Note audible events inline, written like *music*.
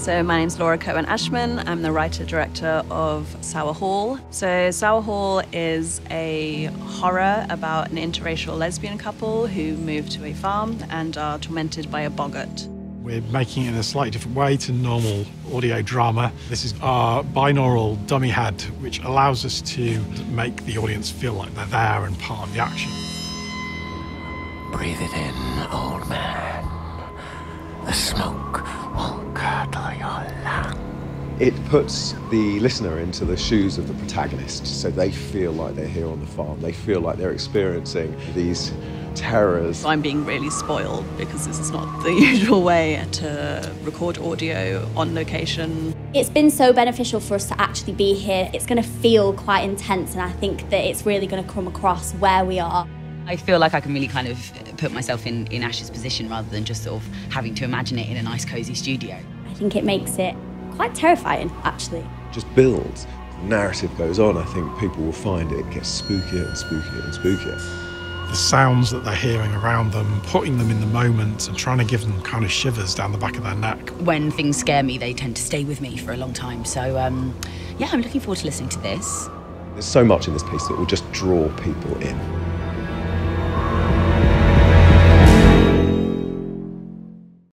So, my name's Laura Kirwan Ashman. I'm the writer director of Sour Hall. So, Sour Hall is a horror about an interracial lesbian couple who move to a farm and are tormented by a boggart. We're making it in a slightly different way to normal audio drama. This is our binaural dummy head, which allows us to make the audience feel like they're there and part of the action. Breathe it in, old man. It puts the listener into the shoes of the protagonist, so they feel like they're here on the farm. They feel like they're experiencing these terrors. I'm being really spoiled because this is not the *laughs* usual way to record audio on location. It's been so beneficial for us to actually be here. It's going to feel quite intense, and I think that it's really going to come across where we are. I feel like I can really kind of put myself in, in Ash's position rather than just sort of having to imagine it in a nice, cosy studio. I think it makes it quite terrifying, actually. Just builds. The narrative goes on. I think people will find it gets spookier and spookier and spookier. The sounds that they're hearing around them, putting them in the moment and trying to give them kind of shivers down the back of their neck. When things scare me, they tend to stay with me for a long time. So, um, yeah, I'm looking forward to listening to this. There's so much in this piece that will just draw people in.